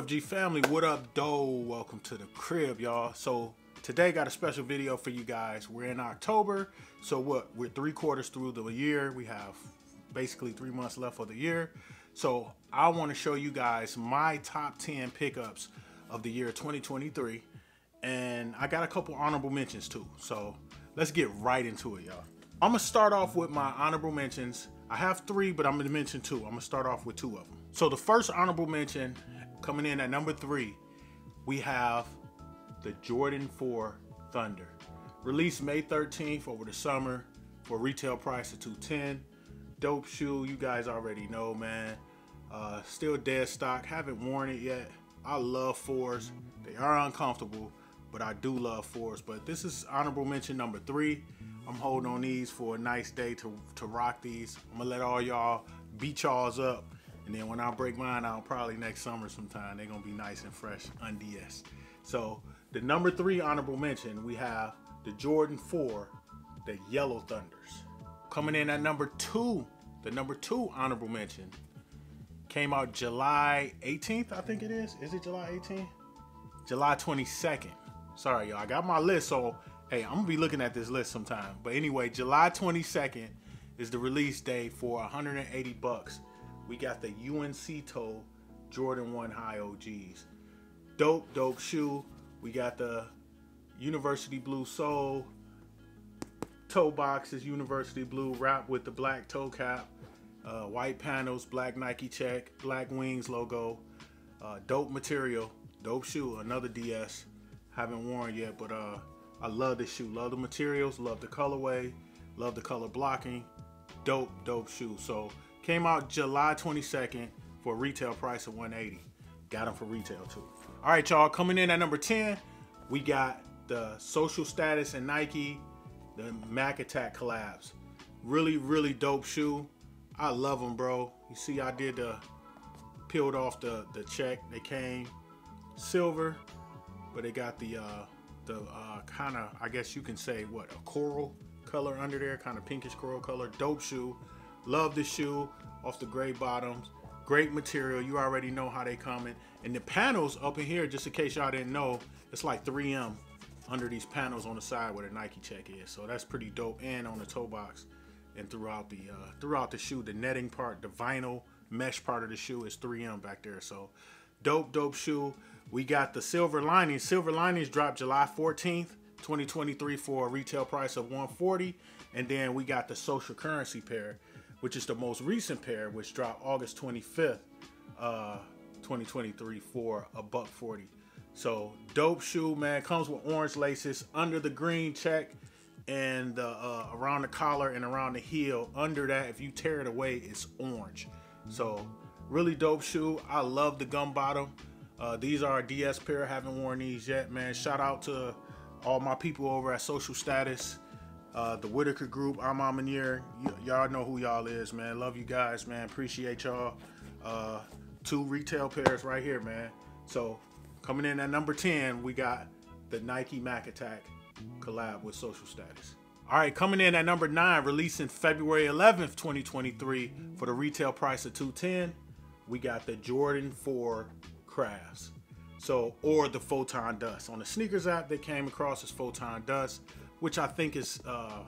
UFG family, what up, doe? Welcome to the crib, y'all. So today got a special video for you guys. We're in October, so what? We're three quarters through the year. We have basically three months left of the year. So I want to show you guys my top 10 pickups of the year 2023. And I got a couple honorable mentions too. So let's get right into it, y'all. I'm gonna start off with my honorable mentions. I have three, but I'm gonna mention two. I'm gonna start off with two of them. So the first honorable mention coming in at number three, we have the Jordan 4 Thunder. Released May 13th over the summer for retail price of 210. Dope shoe, you guys already know, man. Uh, still dead stock, haven't worn it yet. I love fours. They are uncomfortable, but I do love fours. But this is honorable mention number three. I'm holding on these for a nice day to, to rock these. I'm gonna let all y'all beat y'all's up. And then when I break mine out, probably next summer sometime, they're gonna be nice and fresh, unds. So the number three honorable mention, we have the Jordan 4, the Yellow Thunders. Coming in at number two, the number two honorable mention, came out July 18th, I think it is. Is it July 18th? July 22nd. Sorry, y'all. I got my list, so hey, I'm gonna be looking at this list sometime. But anyway, July 22nd is the release date for 180 bucks. We got the UNC toe Jordan 1 High OGs. Dope, dope shoe. We got the University Blue Sole. Toe box is University Blue, wrapped with the black toe cap. Uh, white panels, black Nike check, black wings logo. Uh, dope material, dope shoe, another DS. Haven't worn yet, but uh, I love this shoe. Love the materials, love the colorway, love the color blocking. Dope, dope shoe. So came out July 22nd for a retail price of 180. Got them for retail too. All right, y'all. Coming in at number 10, we got the Social Status and Nike, the Mac Attack collabs. Really, really dope shoe. I love them, bro. You see, I did the peeled off the the check. They came silver, but they got the uh, the uh, kind of I guess you can say what a coral color under there, kind of pinkish coral color. Dope shoe. Love the shoe off the gray bottoms. Great material. You already know how they coming. And the panels up in here, just in case y'all didn't know, it's like 3M under these panels on the side where the Nike check is. So that's pretty dope. And on the toe box and throughout the uh, throughout the shoe, the netting part, the vinyl mesh part of the shoe is 3M back there. So dope, dope shoe. We got the silver linings. Silver linings dropped July 14th, 2023 for a retail price of 140. And then we got the social currency pair, which is the most recent pair, which dropped August 25th, uh, 2023 for a buck 40. So dope shoe, man. Comes with orange laces under the green check and the, uh, around the collar and around the heel. Under that, if you tear it away, it's orange. So really dope shoe. I love the gum bottom. Uh, these are a DS pair. Haven't worn these yet, man. Shout out to all my people over at Social Status, uh, the Whitaker Group. A Ma Maniére. Y'all know who y'all is, man. Love you guys, man. Appreciate y'all. Uh, two retail pairs right here, man. So coming in at number 10, we got the Nike Mac Attack collab with Social Status. All right, coming in at number nine, releasing February 11th, 2023 for the retail price of 210, we got the Jordan 4 Crafts. So, or the Photon Dust. On the sneakers app, they came across as Photon Dust, which I think is, uh,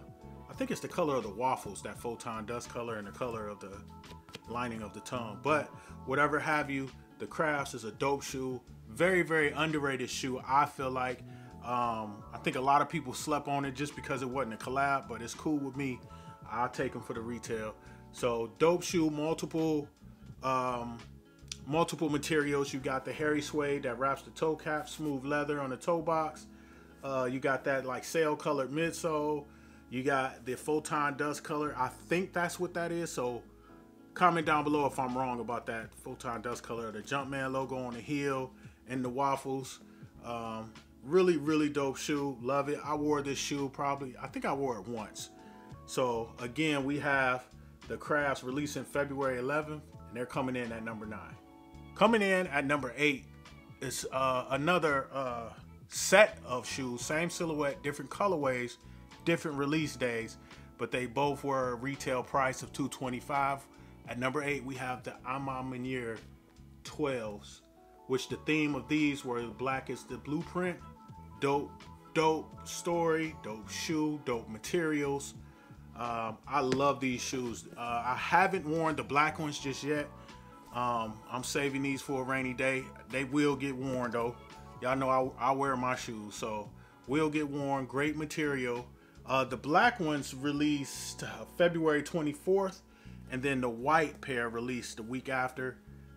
I think it's the color of the waffles, that Photon Dust color and the color of the lining of the tongue. But whatever have you, the Crafts is a dope shoe. Very, very underrated shoe, I feel like. Um, I think a lot of people slept on it just because it wasn't a collab, but it's cool with me. I'll take them for the retail. So dope shoe, multiple um, multiple materials. You got the hairy suede that wraps the toe cap, smooth leather on the toe box. Uh, you got that like sail colored midsole. You got the photon dust color. I think that's what that is. So comment down below if I'm wrong about that photon dust color. The Jumpman logo on the heel and the waffles. Um, really, really dope shoe. Love it. I wore this shoe probably, I think I wore it once. So again, we have the crafts releasing February 11th and they're coming in at number nine. Coming in at number eight is uh, another uh, set of shoes, same silhouette, different colorways, different release days, but they both were a retail price of 225. At number eight, we have the A Ma 12s, which the theme of these were black is the blueprint. Dope, dope story, dope shoe, dope materials. Um, I love these shoes. Uh, I haven't worn the black ones just yet. Um, I'm saving these for a rainy day. They will get worn though. Y'all know I, I wear my shoes, so will get worn. Great material. Uh, the black ones released uh, February 24th, and then the white pair released the week after,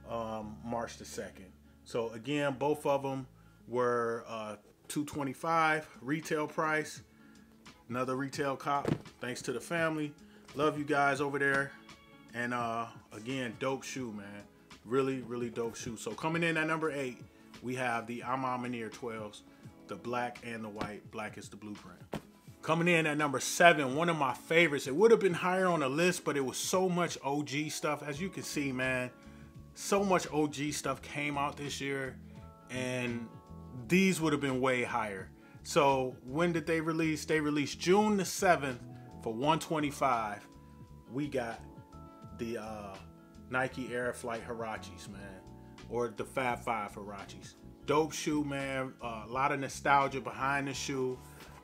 um, March the 2nd. So again, both of them were uh, 225 retail price. Another retail cop. Thanks to the family. Love you guys over there. And uh, again, dope shoe, man. Really, really dope shoe. So coming in at number eight, we have the A Ma 12s, the black and the white. Black is the blueprint. Coming in at number seven, one of my favorites. It would have been higher on the list, but it was so much OG stuff. As you can see, man, so much OG stuff came out this year, and these would have been way higher. So when did they release? They released June the 7th for 125. We got the uh, Nike Air Flight Huaraches, man, or the Fab Five Huaraches. Dope shoe, man. Uh, a lot of nostalgia behind the shoe.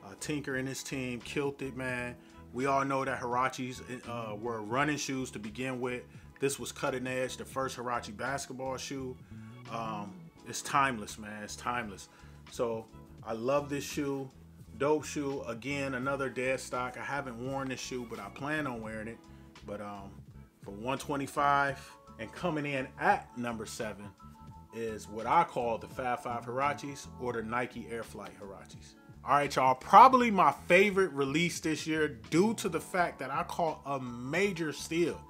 Uh, Tinker and his team killed it, man. We all know that Huaraches uh, were running shoes to begin with. This was cutting edge, the first Huarache basketball shoe. Um, it's timeless, man. It's timeless. So I love this shoe. Dope shoe. Again, another dead stock. I haven't worn this shoe, but I plan on wearing it. But um, for 125 and coming in at number seven is what I call the Fab Five Huaraches or the Nike Air Flight Huaraches. All right, y'all. Probably my favorite release this year due to the fact that I caught a major steal.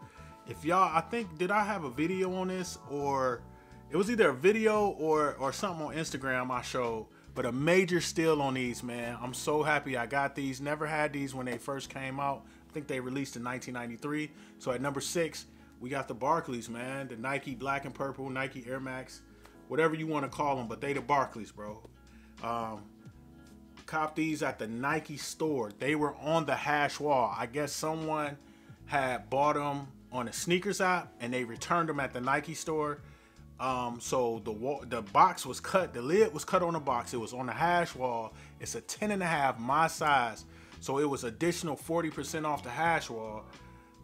If y'all, I think, did I have a video on this or it was either a video or or something on Instagram I showed, but a major steal on these, man. I'm so happy I got these. Never had these when they first came out. I think they released in 1993. So at number six, we got the Barkleys, man. The Nike black and purple, Nike Air Max, whatever you want to call them, but they the Barkleys, bro. Um, cop these at the Nike store. They were on the hash wall. I guess someone had bought them on a sneakers app and they returned them at the Nike store. Um, so the the box was cut, the lid was cut on the box. It was on the hash wall. It's a 10 and a half my size. So it was additional 40% off the hash wall.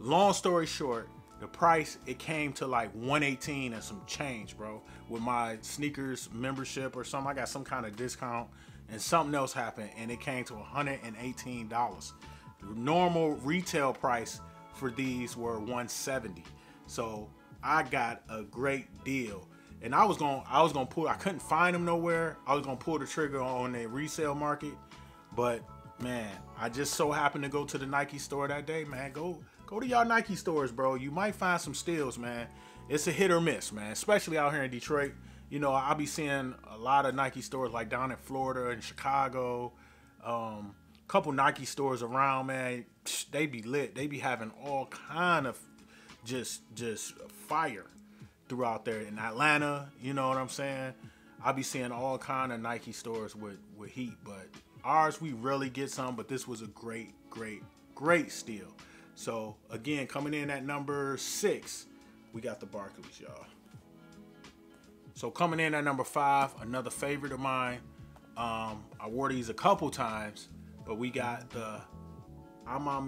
Long story short, the price it came to like 118 and some change, bro. With my sneakers membership or something, I got some kind of discount and something else happened and it came to $118. The normal retail price for these were 170. So I got a great deal. And I was gonna I was to pull I couldn't find them nowhere. I was to pull the trigger on the resale market, but man, I just so happened to go to the Nike store that day, man. Go go to y'all Nike stores, bro. You might find some steals, man. It's a hit or miss, man. Especially out here in Detroit. You know, I'll be seeing a lot of Nike stores like down in Florida and Chicago. Um, couple Nike stores around, man. They be lit. They be having all kind of just just fire throughout there in Atlanta. You know what I'm saying? I'll be seeing all kind of Nike stores with with heat, but Ours, we really get some, but this was a great, great, great steal. So again, coming in at number six, we got the Barkleys, y'all. So coming in at number five, another favorite of mine. Um, I wore these a couple times, but we got the A Ma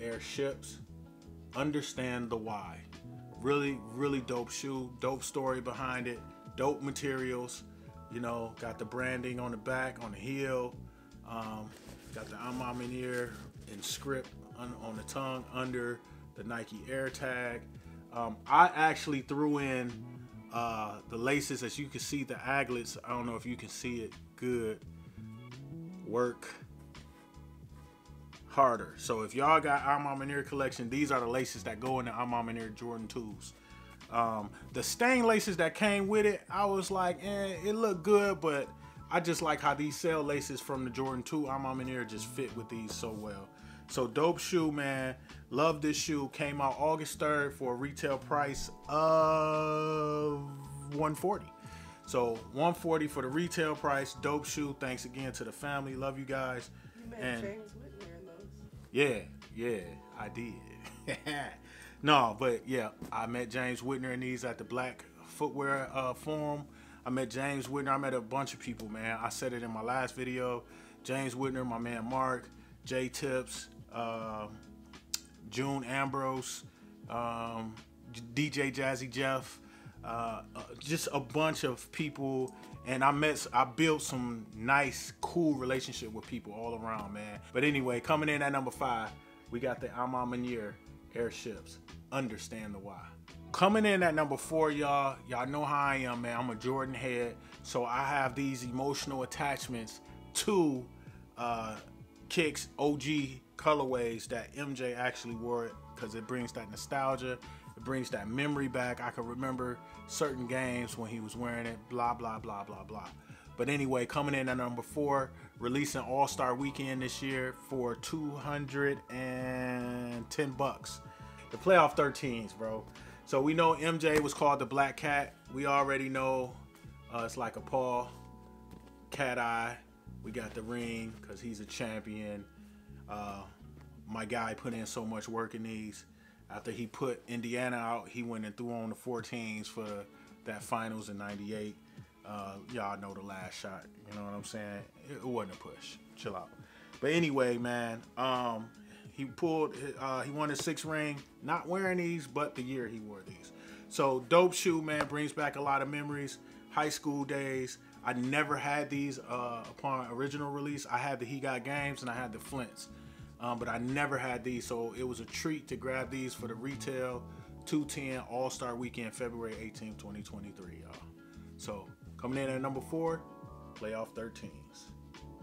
airships. Understand the why. Really, really dope shoe, dope story behind it, dope materials. You know, got the branding on the back, on the heel. Um, got the A Ma in script on, on, the tongue under the Nike Air tag. Um, I actually threw in uh, the laces, as you can see, the aglets. I don't know if you can see it good. Work harder. So if y'all got A Ma Maniére collection, these are the laces that go in the A Ma Maniére Jordan 2s. Um, the stain laces that came with it, I was like, eh, it looked good, but I just like how these cell laces from the Jordan 2 A Ma Maniére just fit with these so well. So dope shoe, man. Love this shoe. Came out August 3rd for a retail price of 140. So 140 for the retail price. Dope shoe. Thanks again to the family. Love you guys. You met and James Whitner in those. Yeah, yeah, I did. No, but yeah, I met James Whitner in these at the Black footwear uh, forum. I met James Whitner. I met a bunch of people, man. I said it in my last video. James Whitner, my man Mark, Jay Tips, uh, June Ambrose, um, DJ Jazzy Jeff, uh, uh, just a bunch of people. And I met, I built some nice, cool relationship with people all around, man. But anyway, coming in at number five, we got the A Ma airships. Understand the why. Coming in at number four, y'all, y'all know how I am, man. I'm a Jordan head, so I have these emotional attachments to uh, kicks OG colorways that MJ actually wore it because it brings that nostalgia, it brings that memory back. I can remember certain games when he was wearing it, blah, blah, blah, blah, blah. But anyway, coming in at number four, releasing All Star Weekend this year for 210 bucks. The playoff 13s, bro. So we know MJ was called the Black Cat. We already know uh, it's like a paw, cat eye. We got the ring because he's a champion. Uh, my guy put in so much work in these. After he put Indiana out, he went and threw on the 14s for that finals in 98. Uh, y'all know the last shot. You know what I'm saying? It, wasn't a push. Chill out. But anyway, man, um, he pulled, uh, he won his sixth ring, not wearing these, but the year he wore these. So dope shoe, man, brings back a lot of memories. High school days. I never had these uh, upon original release. I had the He Got Games and I had the Flints, um, but I never had these. So it was a treat to grab these for the retail 210 All Star Weekend, February 18, 2023, y'all. So coming in at number four, playoff 13s.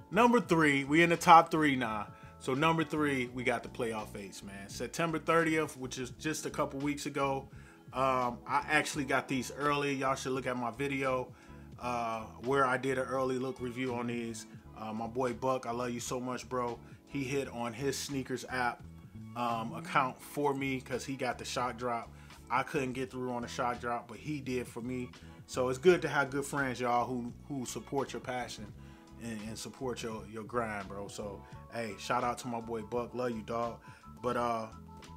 Number three, we in the top three now. So number three, we got the playoff eights, man. September 30th, which is just a couple weeks ago. Um, I actually got these early. Y'all should look at my video uh, where I did an early look review on these. Uh, my boy Buck, I love you so much, bro. He hit on his sneakers app um, account for me because he got the shock drop. I couldn't get through on the shock drop, but he did for me. So it's good to have good friends, y'all, who who support your passion and, and support your your grind, bro. So hey, shout out to my boy Buck. Love you, dog. But uh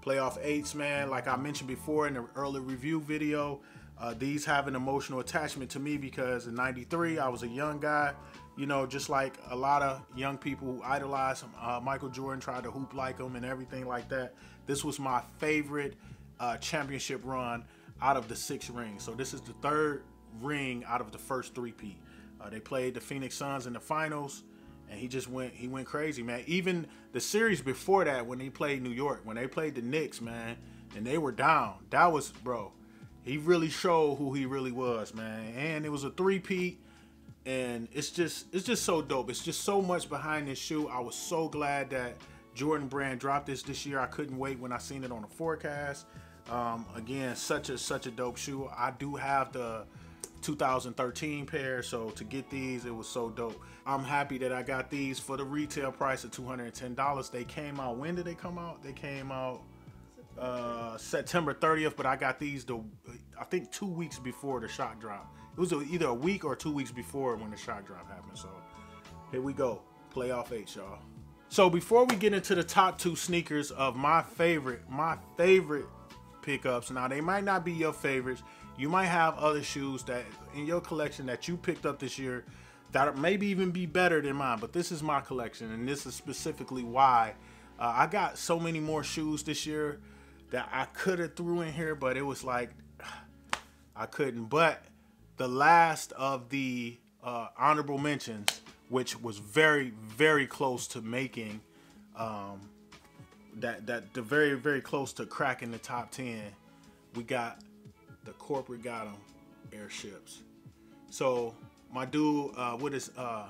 playoff eights, man, like I mentioned before in the early review video, uh, these have an emotional attachment to me because in 93 I was a young guy, you know, just like a lot of young people who idolize him. Uh, Michael Jordan tried to hoop like him and everything like that. This was my favorite uh, championship run out of the six rings. So this is the third ring out of the first three-peat. Uh, they played the Phoenix Suns in the finals, and he just went he went crazy, man. Even the series before that, when he played New York, when they played the Knicks, man, and they were down, that was bro. He really showed who he really was, man. And it was a three-peat, and it's just it's just so dope. It's just so much behind this shoe. I was so glad that Jordan Brand dropped this this year. I couldn't wait when I seen it on the forecast. Um, again, such a such a dope shoe. I do have the 2013 pair so to get these it was so dope i'm happy that i got these for the retail price of $210 they came out when did they come out they came out uh, september 30th but i got these the i think two weeks before the shock drop. It was either a week or two weeks before when the shock drop happened so here we go. Playoff eight y'all. So before we get into the top two sneakers of my favorite my favorite pickups now they might not be your favorites. You might have other shoes that in your collection that you picked up this year that maybe even be better than mine. But this is my collection, and this is specifically why uh, I got so many more shoes this year that I could have threw in here, but it was like I couldn't. But the last of the uh, honorable mentions, which was very, very close to making um, that that the very, very close to cracking the top ten, we got the corporate got them airships. So my dude, uh, what is uh,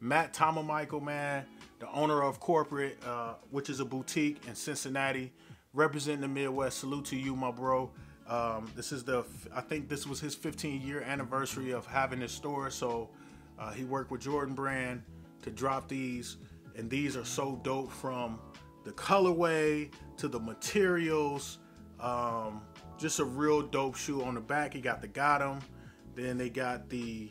Matt Michael, man, the owner of corporate, uh, which is a boutique in Cincinnati, representing the Midwest. Salute to you, my bro. Um, this is the, I think this was his 15 year anniversary of having this store. So uh, he worked with Jordan Brand to drop these, and these are so dope from the colorway to the materials. Um, just a real dope shoe on the back. He got the got Then they got the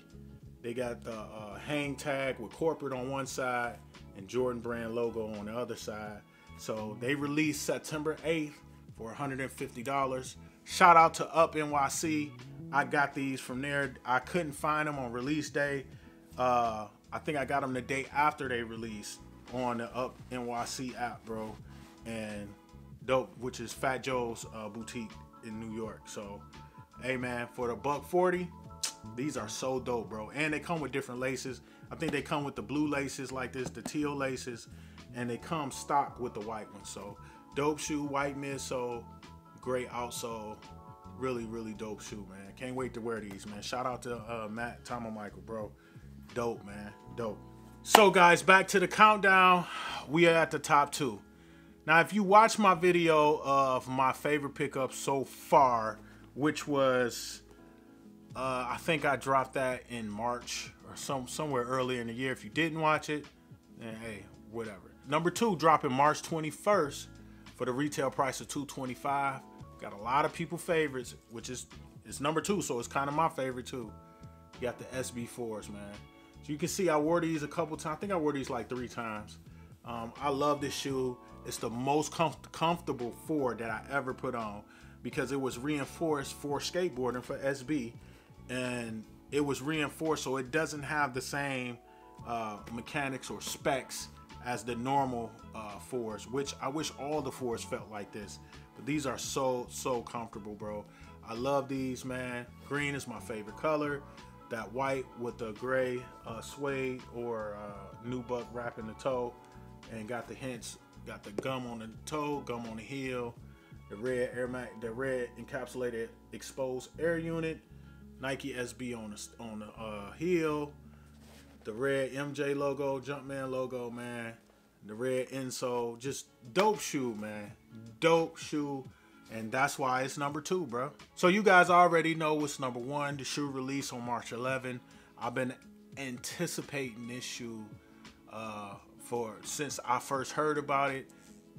they got the uh, hang tag with corporate on one side and Jordan brand logo on the other side. So they released September 8th for $150. Shout out to Up NYC. I got these from there. I couldn't find them on release day. Uh, I think I got them the day after they released on the Up NYC app, bro. And dope, which is Fat Joe's uh, boutique in New York. So, hey man, for the buck forty, these are so dope, bro. And they come with different laces. I think they come with the blue laces like this, the teal laces, and they come stock with the white one. So, dope shoe, white midsole, great outsole. Really, really dope shoe, man. Can't wait to wear these, man. Shout out to uh, Matt, Tom, and Michael, bro. Dope, man. Dope. So, guys, back to the countdown. We are at the top two. Now, if you watch my video of my favorite pickup so far, which was, uh, I think I dropped that in March or some somewhere earlier in the year. If you didn't watch it, then hey, whatever. Number two, dropping March 21st for the retail price of 225. Got a lot of people favorites, which is it's number two, so it's kind of my favorite too. You got the SB4s, man. So you can see I wore these a couple times. I think I wore these like three times. Um, I love this shoe. It's the most com comfortable four that I ever put on because it was reinforced for skateboarding for SB, and it was reinforced so it doesn't have the same uh, mechanics or specs as the normal uh, fours, which I wish all the fours felt like this. But these are so so comfortable, bro. I love these, man. Green is my favorite color that white with the gray uh, suede or uh, nubuck wrapping the toe and got the hints got the gum on the toe gum on the heel the red air mat the red encapsulated exposed air unit nike sb on the on the uh, heel the red mj logo jumpman logo man the red insole just dope shoe man dope shoe and that's why it's number two, bro. So you guys already know what's number one. The shoe release on March 11. I've been anticipating this shoe uh, for since I first heard about it.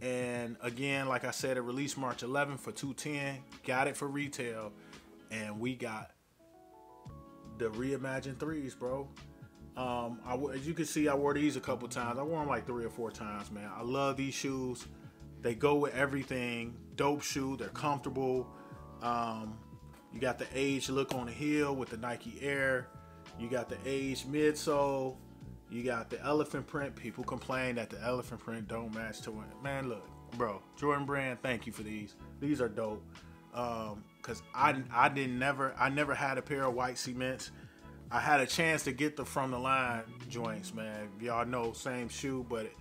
And again, like I said, it released March 11 for 210. Got it for retail, and we got the reimagined threes, bro. Um, I, as you can see, I wore these a couple times. I wore them like three or four times, man. I love these shoes. They go with everything. Dope shoe. They're comfortable. Um, you got the age look on the heel with the Nike Air. You got the age midsole. You got the elephant print. People complain that the elephant print don't match to it. Man, look, bro. Jordan Brand, thank you for these. These are dope. Um, cause I I didn't never I never had a pair of white cements. I had a chance to get the from the line joints, man. Y'all know same shoe, but. It,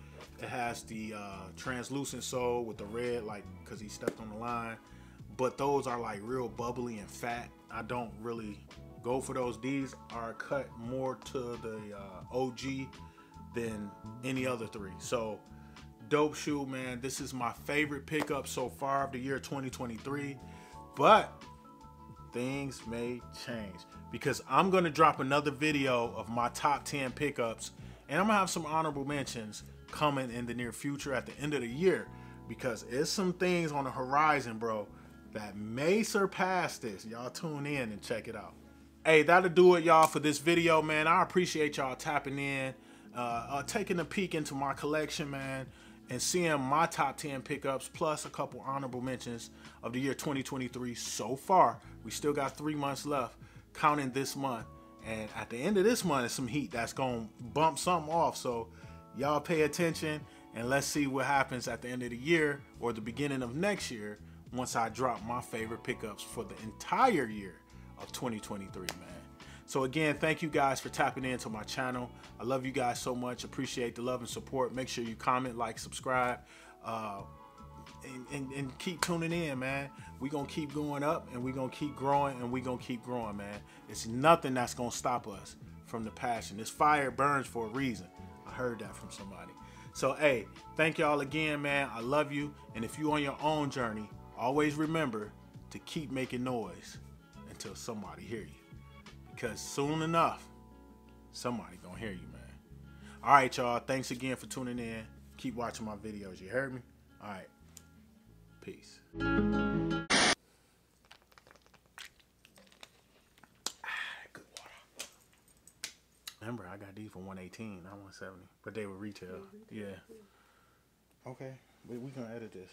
it has the uh, translucent sole with the red, like because he stepped on the line. But those are like real bubbly and fat. I don't really go for those. These are cut more to the uh, OG than any other three. So dope shoe, man. This is my favorite pickup so far of the year 2023. But things may change because I'm gonna drop another video of my top 10 pickups and I'm gonna have some honorable mentions coming in the near future at the end of the year because it's some things on the horizon, bro, that may surpass this. Y'all tune in and check it out. Hey, that'll do it, y'all, for this video, man. I appreciate y'all tapping in, uh, uh, taking a peek into my collection, man, and seeing my top 10 pickups plus a couple honorable mentions of the year 2023 so far. We still got three months left, counting this month. And at the end of this month, some heat that's going to bump something off. So y'all pay attention and let's see what happens at the end of the year or the beginning of next year once I drop my favorite pickups for the entire year of 2023, man. So again, thank you guys for tapping into my channel. I love you guys so much. Appreciate the love and support. Make sure you comment, like, subscribe, uh, and, and, and, keep tuning in, man. we going to keep going up and we going to keep growing and we going to keep growing, man. It's nothing that's going to stop us from the passion. This fire burns for a reason I heard that from somebody. So, hey, thank y'all again, man. I love you. And if you're on your own journey, always remember to keep making noise until somebody hear you. Because soon enough, somebody gonna hear you, man. All right, y'all. Thanks again for tuning in. Keep watching my videos. You heard me? All right. Peace. Ah, Remember, I got these for 118, not 170, but they were retail. Yeah. Okay, we we can edit this.